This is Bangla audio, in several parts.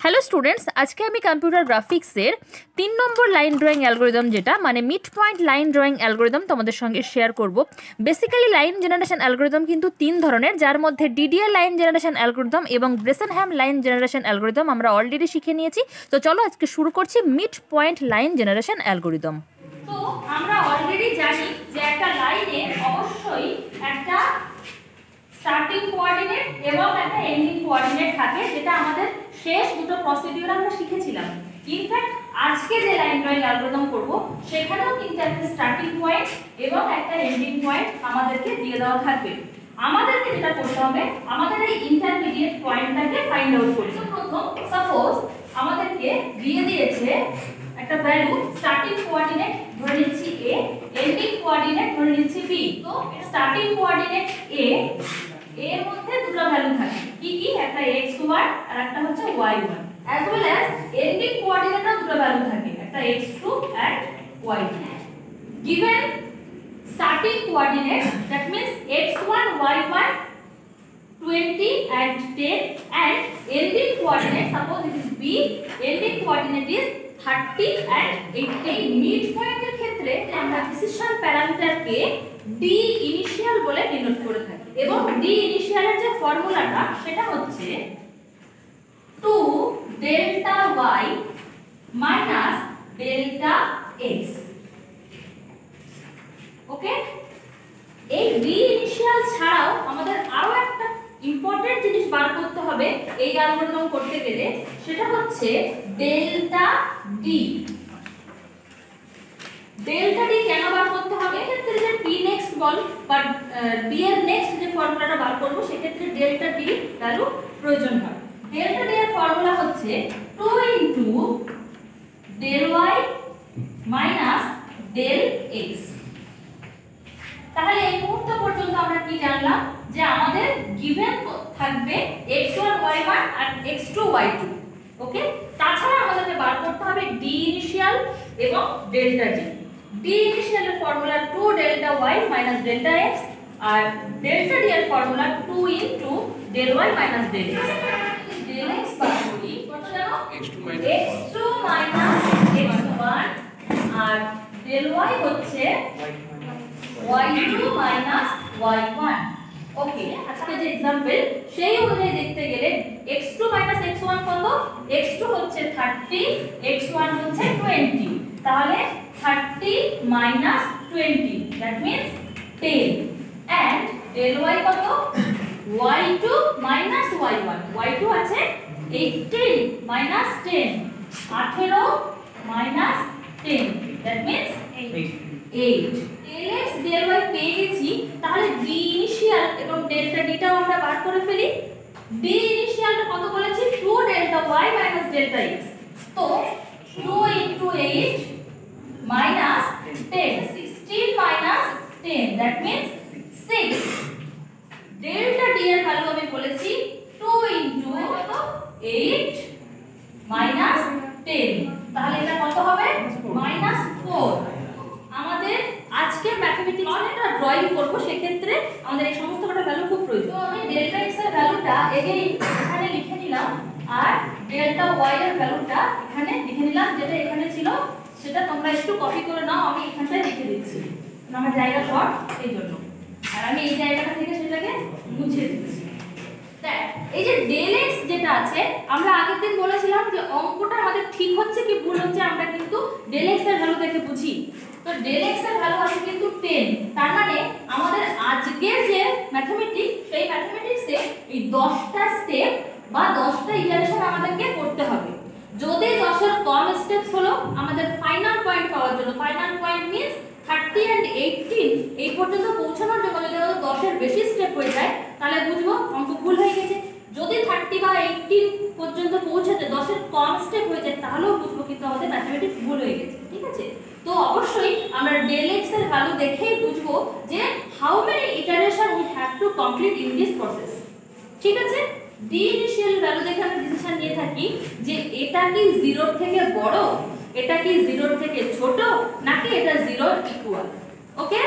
হ্যালো স্টুডেন্টস আজকে আমি কম্পিউটার গ্রাফিক্সের তিন নম্বর লাইন ড্রয়িং অ্যালগোরিদম যেটা মানে mid point line drawing algorithm তোমাদের সঙ্গে শেয়ার করব। বেসিক্যালি লাইন জেনারেশন অ্যালগোরিদম কিন্তু তিন ধরনের, যার মধ্যে ডিডিএল লাইন জেনারেশন অ্যালগোরিদম এবং ব্রেসেনহ্যাম লাইন জেনারেশন অ্যালগোরিদম আমরা অলরেডি শিখে নিয়েছি। তো চলো আজকে শুরু করছি mid point line generation algorithm তো আমরা অলরেডি জানি যে একটা লাইনে অবশ্যই একটা স্টার্টিং কোঅর্ডিনেট এবং একটা এন্ডিং কোঅর্ডিনেট থাকে, যেটা আমাদের শেষ দুটো প্রসিডিউর আমরা শিখেছিলাম। ইনফ্যাক্ট আজকে যে লাইন ড্রয়িং অ্যালগরিদম করব, সেখানেও কিন্তু একটা স্টার্টিং পয়েন্ট এবং একটা এন্ডিং পয়েন্ট আমাদেরকে দিয়ে দেওয়া থাকবে। আমাদেরকে যেটা করতে হবে, আমাদের এই ইন্টারমিডিয়েট পয়েন্টটাকে ফাইন্ড আউট করতে প্রথম সাপোজ আমাদেরকে দিয়ে দিয়েছে একটা ভ্যালু স্টার্টিং কোঅর্ডিনেট ধরে নিচ্ছি a এন্ডিং কোঅর্ডিনেট ধরে নিচ্ছি b তো স্টার্টিং কোঅর্ডিনেট a এর মধ্যে দুটো ভ্যালু থাকে কি কি একটা x1 আর একটা হচ্ছে y1 as well as ending কোঅর্ডিনেটও দুটো ভ্যালু থাকে একটা x2 and y2 given starting coordinate that means x1 y1 20 and 10 and ending coordinate suppose it is b ending coordinate is 30 and 80 এই মিড পয়েন্টের ক্ষেত্রে আমরা ডিসিশন প্যারামিটারকে ডি ইনিশিয়াল বলে ডিনোট করে থাকি। এবং ডি ইনিশিয়ালের যে ফর্মুলাটা সেটা হচ্ছে two delta y minus delta x okay এই ডি ইনিশিয়াল ছাড়াও আমাদের আরও একটা ইম্পর্টেন্ট জিনিস বার করতে হবে এই অ্যালগরিদম করতে গেলে, সেটা হচ্ছে ডেল্টা ডি ডেল্টা ডি কেন বার করতে হবে? এক্ষেত্রে যে পি নেক্সট বল বা ডি এর নেক্সট যে ফর্মুলাটা বার করব, সেক্ষেত্রে ডেল্টা ডি ভ্যালু প্রয়োজন হয়। ডেল্টা ডি এর ফর্মুলা হচ্ছে 2 into del Y minus del X তাহলে এই মুহূর্ত পর্যন্ত আমরা কি জানলাম? যে আমাদের গিভেন থাকবে x1 y1 আর x2 y2 ওকে তাছাড়া আমাদেরকে বার করতে হবে d ইনিশিয়াল এবং delta d d ইনিশিয়ালের formula 2 delta y minus delta x আর ডেল্টা d এর formula 2 into del y minus del x del x বার করি কত জানো x2 x2 মাইনাস x1 আর ডেল y হচ্ছে y2 minus y1 ওকে আজকে যে एग्जांपल সেই অনুযায়ী দেখতে গেলে x2 x1 কত x2 হচ্ছে 30 x1 হচ্ছে 20 তাহলে 30 minus 20 that means 10 and del y কত? Y2 minus y1 y2 আছে 18 minus 10 18 minus 10 that means 8 lx dy পেয়ে গেছি তাহলে d ইনিশিয়াল এবং ডেল্টা d টাও আমরা বার করে ফেলি। D ইনিশিয়ালটা কত বলেছি? 2 delta y minus delta x তো 2 into 8 minus 10 16 minus 10 that means 6 delta d এর ভ্যালু আমি বলেছি 2 ইনটু কত 8 মাইনাস 10 তাহলে এটা কত হবে? মাইনাস 4 আমাদের আজকে ম্যাথমেটিক্স একটা ড্রয়িং করব। সেক্ষেত্রে আমাদের এই সমস্ত কটা ভ্যালু খুব প্রয়োজন। আমি ডেল্টা এক্সের ভ্যালুটা এগেইন এখানে লিখে নিলাম। আর ডেল্টা ওয়াই এর ভ্যালুটা এখানে লিখে নিলাম যেটা এখানে ছিল সেটা তোমরা একটু কপি করে নাও, আমি এখানটায় লিখে দিচ্ছি। কারণ আমার জায়গা শর্ট এই জন্য। আর আমি এই জায়গাটা থেকে সেটাকে মুছে দিচ্ছি। এই যে ডেল এক্স যেটা আছে, আমরা আগের দিন বলেছিলাম যে অঙ্কটা আমাদের ঠিক হচ্ছে কি ভুল হচ্ছে আমরা কিন্তু ডেল এক্সের ভ্যালু দেখে বুঝি। তো ডেল এক্সের ভ্যালু আছে কিন্তু 10 তার মানে আমাদের আজকের যে ম্যাথমেটিক্স সেই ম্যাথমেটিক্সে এই 10টা স্টেপ বা 10টা ইটারেশন আমাদেরকে করতে হবে। যদি 10 এর কম স্টেপস হলো, আমাদের ফাইনাল পয়েন্ট পাওয়ার জন্য ফাইনাল পয়েন্ট মিন্স 30 এন্ড 18 এই পর্যন্ত পৌঁছানোর জন্য যদি আমাদের 10 এর বেশি স্টেপ হয়ে যায়, তাহলে বুঝব অঙ্ক ভুল হয়ে গেছে। যদি 30 বা 18 পর্যন্ত পৌঁছাতে দশের কম স্টেপ হয়ে যায়, তাহলেও বুঝব কিন্তু আমাদের ম্যাথমেটিক্স ভুল হয়ে গেছে, ঠিক আছে? তো অবশ্যই আমরা ডেল এক্সের ভ্যালু দেখেই বুঝব যে how many iteration we have to complete in this process ঠিক আছে? ডি ইনিশিয়াল ভ্যালু দেখে আমরা ডিসিশন নিয়ে থাকি যে এটা কি 0 থেকে বড়? এটা কি 0 থেকে ছোট? নাকি এটা 0 ইকুয়াল ওকে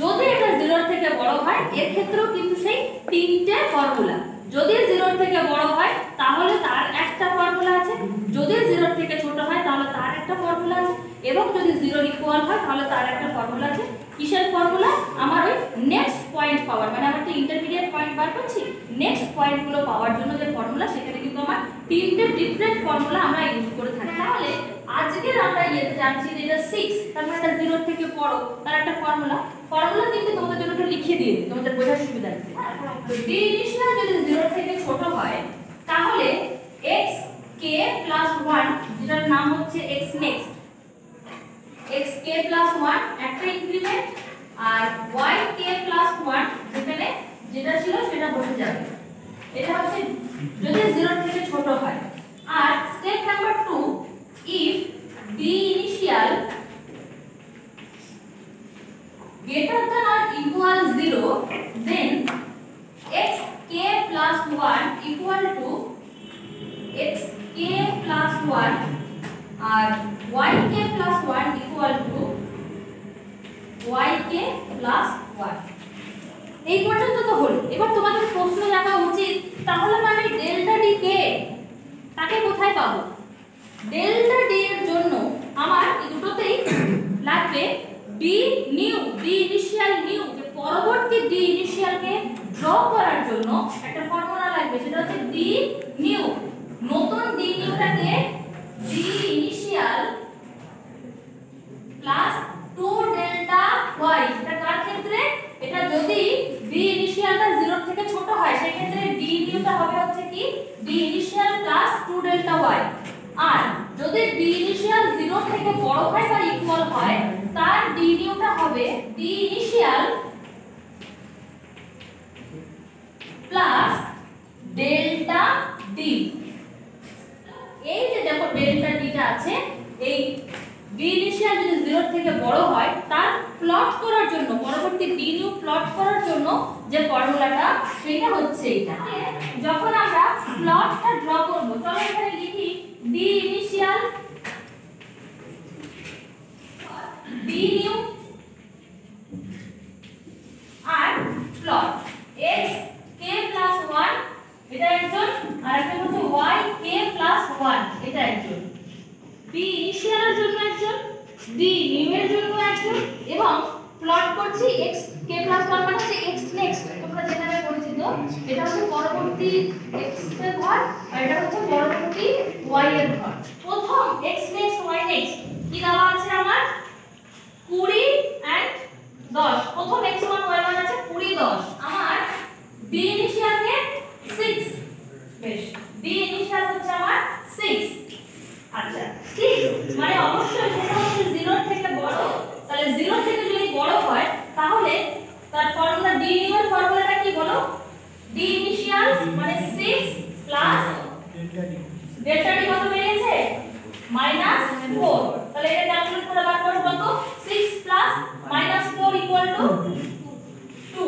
যদি এটা 0 থেকে বড় হয়, এর ক্ষেত্রেও কিন্তু সেই তিনটে ফর্মুলা যদি জিরোর থেকে বড় হয়, তাহলে তার একটা ফর্মুলা আছে। একটা ফর্মুলা আছে। এবং যদি জিরো ইকুয়াল হয়, তাহলে তার একটা ফর্মুলা আছে। কিসের ফর্মুলা আমার ওই নেক্সট পয়েন্ট পাওয়ার মানে আমার তো ইন্টারমিডিয়েট পয়েন্ট বার করছি নেক্সট পয়েন্টগুলো পাওয়ার জন্য যে ফর্মুলা সেখানে কিন্তু আমার তিনটে ডিফারেন্ট ফর্মুলা আমরা ইউজ করে থাকি। তাহলে আজকের আমরা ইয়েতে জানছি যে এটা সিক্স তার মানে এটা জিরোর থেকে বড়, তার একটা ফর্মুলা ফর্মুলা কিন্তু তোমাদের জন্য একটু লিখে দিয়ে তোমাদের বোঝার সুবিধা হ্যাঁ ডি ইনিশিয়াল যদি জিরো থেকে ছোট হয়, তাহলে এক্স কে প্লাস ওয়ান যেটার নাম হচ্ছে X next x k plus one একটা ইনক্রিমেন্ট আর y k প্লাস ওয়ান যেখানে যেটা ছিল সেটা বসে যাবে। এটা হচ্ছে যদি জিরো থেকে ছোট হয়। আর step number two if D initial greater than or equal 0 then x k plus 1 equal to x k plus 1 আর y k plus 1 equal to k plus 1 এই পর্যন্ত তো হলো। এবার তোমাদের প্রশ্ন জানা উচিত, তাহলে মানে ডেল্টা ডি কে? তাকে কোথায় পাবো? ডেল্টা ডি এর জন্য আমার এই দুটোতেই লাগবে D new D initial new যে পরবর্তী ডি ইনিশিয়ালকে ড্র করার জন্য একটা ফর্মুলা লাগবে, সেটা হচ্ছে ডি নিউ নতুন D নিউটাকে D initial plus two delta Y এটা কার ক্ষেত্রে এটা যদি ডি ইনিশিয়ালটা জিরো থেকে ছোট হয় সেক্ষেত্রে ডি নিউটা হবে হচ্ছে কি D initial plus two delta Y আর যদি ডি ইনিশিয়াল জিরো থেকে বড় হয় বা ইকুয়াল হয় তার ডি নিউটা হবে D initial plus delta D এই যে দেখো ডেল্টা ডিটা আছে, এই ডি ইনিশিয়াল যদি জিরো থেকে বড় হয়, তার প্লট করার জন্য, পরবর্তী ডি নিউ প্লট করার জন্য যে ফর্মুলাটা সেটা হচ্ছে এটা যখন আমরা প্লটটা ড্র করব, চলো এখানে লিখি ডি ইনিশিয়াল ডি নিউ আর প্লট x k 1 এটা একজন আর একটা হচ্ছে y k 1 এটা একজন ডি ইনিশিয়ালের জন্য একজন ডি নিউ এর জন্য একজন এবং প্লট করছি x k 1 মানে হচ্ছে x নেক্সট তোমরা যেখানে পরিচিত এটা হচ্ছে পরবর্তী x এর ঘর আর এটা হচ্ছে পরবর্তী y এর ঘর। প্রথম x নেক্সট y নেক্সট কি দেওয়া আছে আমার? 20 এন্ড 10 প্রথম x1 y1 আছে 20 10 আমার ডি ইনিশিয়ালকে 6 বেশ। ডি ইনিশিয়াল হচ্ছে আমার 6 আচ্ছা। 6 মানে অবশ্যই সেটা হচ্ছে 0 থেকে বড় তাহলে 0 থেকে যদি বড় হয় তাহলে তার ফর্মুলা ডি নিউ এর ফর্মুলাটা কি বলো ডি ইনিশিয়াল মানে 6 প্লাস ডেল্টা ডি কত বেরিয়েছে মাইনাস 4 তাহলে এটা ক্যালকুলেট করে বার করব কত 6 প্লাস মাইনাস 4 ইকুয়াল টু 2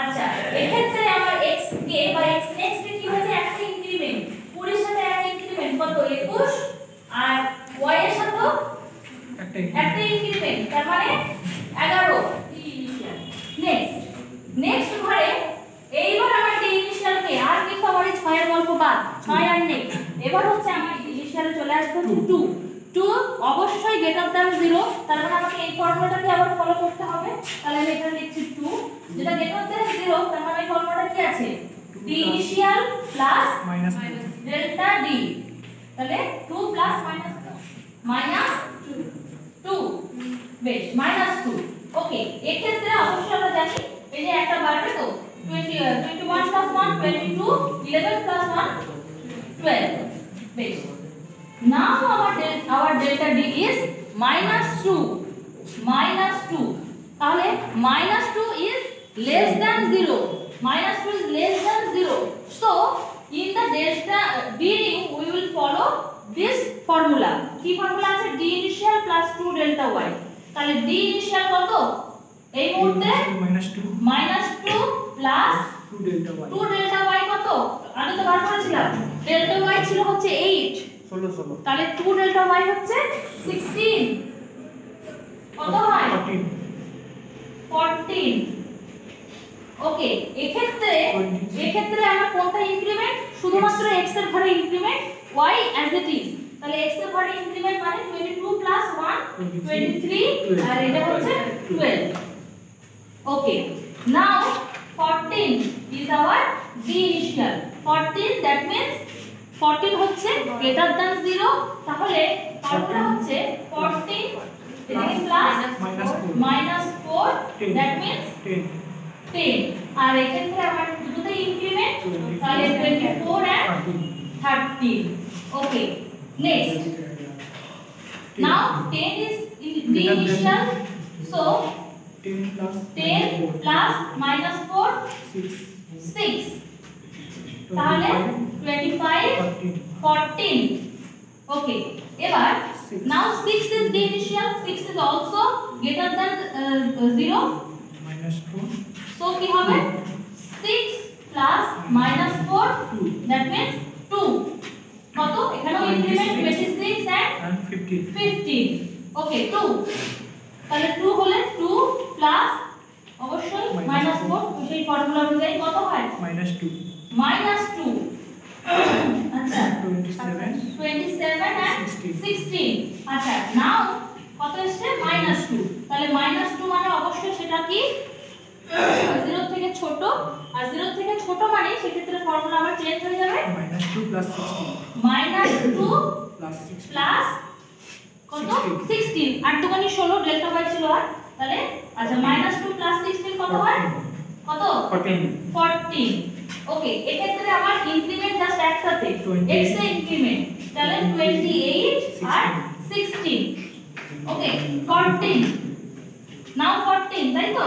আচ্ছা এক্ষেত্রে আমার x কে বা x নেক্সট কি হয়েছে একটা ইনক্রিমেন্ট 20 এর সাথে একটা ইনক্রিমেন্ট কত 21 আর y এর সাথে একটা ইনক্রিমেন্ট তার মানে 11 নেক্সট নেক্সট ঘরে এইবার আমার ডি ইনিশিয়াল কে আর কি খবর 6 এর গল্প বাদ? 6 আর নেই। এবার হচ্ছে আমার ইনিশিয়ালে চলে আসবে 2 2 অবশ্যই গ্রেটার দ্যান 0 তার মানে আমাকে এই ফর্মুলাটাকে আবার ফলো করতে হবে। তাহলে আমি এখানে লিখছি 2 যেটা গ্রেটার দ্যান 0 তার মানে ফর্মুলাটা কি আছে? D initial plus delta D তাহলে 2 প্লাস মাইনাস মাইনাস 2 বেশ মাইনাস 2 ওকে এক্ষেত্রে অবশ্যই আমরা জানি এই যে একটা বাড়বে তো 20 21 plus 1 22 11 plus 1 12 বেশ now our del our delta d is minus 2 minus 2 তাহলে minus 2 is less than 0 minus 2 is less than 0 so in the delta d new we will follow this formula কি ফর্মুলা আছে d initial plus 2 delta y তাহলে d initial কত এই মুহূর্তে minus 2 plus 2 delta y 2 delta y কত আমি তো বার করেছিলাম delta y ছিল হচ্ছে 8 16 16 তাহলে 2 ডেল্টা y হচ্ছে 16 কত হয় 14 ওকে এক্ষেত্রে এক্ষেত্রে আমরা কোনটা ইনক্রিমেন্ট শুধুমাত্র x এর ঘরে increment y as it is তাহলে x এর ঘরে ইনক্রিমেন্ট মানে 22 প্লাস 1 23 আর এটা হচ্ছে 12 okay now 14 is our d initial. 14 দ্যাট means 14 হচ্ছে greater than 0 তাহলে ফর্মুলা হচ্ছে 14 এদিকে plus. Minus 4 Ten. that means 10 10 আর এখান থেকে আমার দুটোতে ইনক্রিমেন্ট তাহলে 24 and 13 okay next now 10 is in- the Greater than- initial so 10 plus 10 plus minus 4 6 6 তাহলে 25 14 14 okay এবার Six. now 6 is the initial 6 is also greater than uh, 0 minus 4 so কি হবে? 6 plus minus 4 2 that means 2 কত? এখানেও ইনক্রিমেন্ট 26 and and 15 15 ওকে 2 তাহলে 2 হলে 2 প্লাস অবশ্যই মাইনাস four। 4 সেই ফর্মুলা অনুযায়ী কত হয়? Minus 2 মাইনাস 2 আচ্ছা। 27 27 and 16 16 আচ্ছা নাও কত এসছে? মাইনাস 2 তাহলে মাইনাস 2 মানে অবশ্যই সেটা কি? 0 থেকে ছোট আর 0 থেকে ছোট মানে সেক্ষেত্রে ফর্মুলা আবার চেঞ্জ হয়ে যাবে। Minus 2 16 মাইনাস 2 plus 16 কত? 16 16 আর দোকানে 16 ডেল্টা বাই ছিল আর। তাহলে আচ্ছা 2 16 কত হয়? কত? 14 14 ওকে এক্ষেত্রে আমার ইনক্রিমেন্ট জাস্ট একসাথে। 20 x এর ইনক্রিমেন্ট তাহলে 28 আর 16 ওকে 14 নাও 14 তাই তো?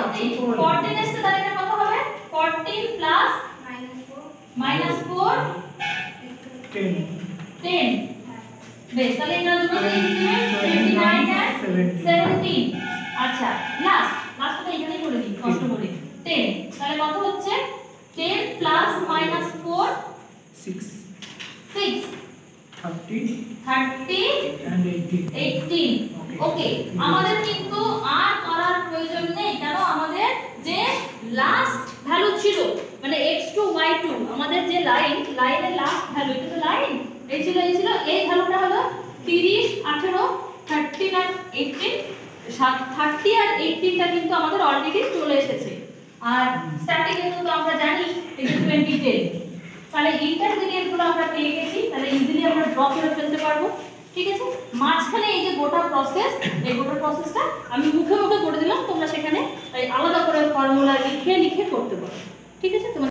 14 এসছে তাহলে এটা 14 প্লাস মাইনাস 4 10 10 বেশ তাহলে এটা দুটো ইনক্রিমেন্ট 29 আর 17 আচ্ছা লাস্ট লাস্টটা এখানেই করে দিই কষ্ট করে 10 তাহলে কত হচ্ছে 10 প্লাস মাইনাস 4 6 6 30 30 and 18 18 ওকে আমাদের কিন্তু আর করার প্রয়োজন নেই কেন আমাদের যে লাস্ট ভ্যালু ছিল মানে x2 y2 আমাদের যে লাইন লাইনের লাস্ট ভ্যালু এটা তো লাইন এই ছিল এই ছিল এই ভ্যালুটা হলো 30 18 13 আর 18 সাত- 30 আর 18টা কিন্তু আমাদের অলরেডি চলে এসেছে। আর কিন্তু আমরা জানি 20 10 তাহলে ইন্টারমিডিয়েটগুলো আমরা পেয়ে গেছি, তাহলে ইজিলি আমরা ড্র করে ফেলতে পারব। ঠিক আছে? মাঝখানে এই যে গোটা প্রসেস এই গোটা প্রসেসটা আমি মুখে মুখে করে দিলাম, তোমরা সেখানে আলাদা করে ফর্মুলা লিখে লিখে করতে পারো। ঠিক আছে? তোমার